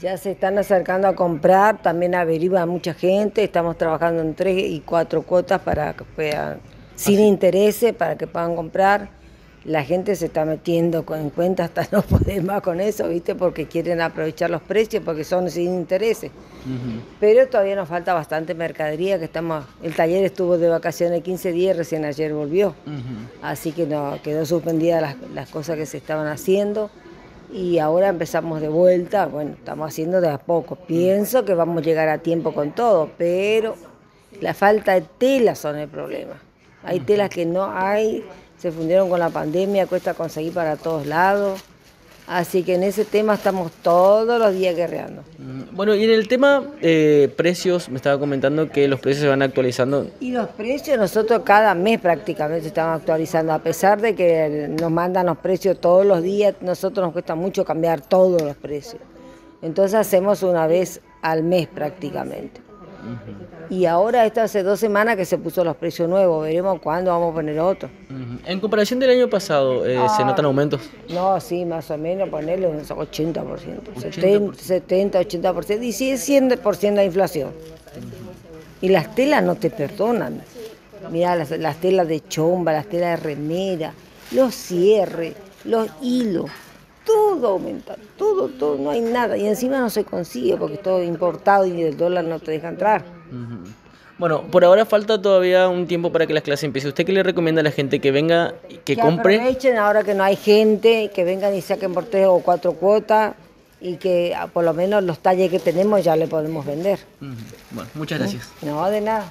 Ya se están acercando a comprar, también averigua mucha gente, estamos trabajando en tres y cuatro cuotas para que puedan, sin intereses, para que puedan comprar. La gente se está metiendo en cuenta hasta no poder más con eso, ¿viste? Porque quieren aprovechar los precios porque son sin intereses. Pero todavía nos falta bastante mercadería, que estamos, el taller estuvo de vacaciones 15 días, recién ayer volvió. Así que no, quedó suspendida las, las cosas que se estaban haciendo y ahora empezamos de vuelta, bueno, estamos haciendo de a poco. Pienso que vamos a llegar a tiempo con todo, pero la falta de telas son el problema. Hay telas que no hay, se fundieron con la pandemia, cuesta conseguir para todos lados. Así que en ese tema estamos todos los días guerreando. Bueno, y en el tema eh, precios, me estaba comentando que los precios se van actualizando. Y los precios nosotros cada mes prácticamente estamos actualizando, a pesar de que nos mandan los precios todos los días, nosotros nos cuesta mucho cambiar todos los precios. Entonces hacemos una vez al mes prácticamente. Y ahora, esto hace dos semanas que se puso los precios nuevos, veremos cuándo vamos a poner otro. En comparación del año pasado, eh, ¿se notan aumentos? No, sí, más o menos ponerle un 80%, 70, 70, 80%, y sigue 100% la inflación. Y las telas no te perdonan. Mirá, las, las telas de chomba, las telas de remera, los cierres, los hilos, todo aumenta, todo, todo, no hay nada. Y encima no se consigue porque es todo importado y el dólar no te deja entrar. Bueno, por ahora falta todavía un tiempo para que las clases empiecen. ¿Usted qué le recomienda a la gente que venga, y que, que compre? aprovechen ahora que no hay gente, que vengan y saquen por tres o cuatro cuotas y que ah, por lo menos los talles que tenemos ya le podemos vender. Bueno, muchas gracias. No, de nada.